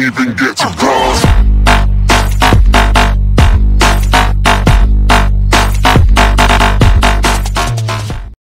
even get to oh,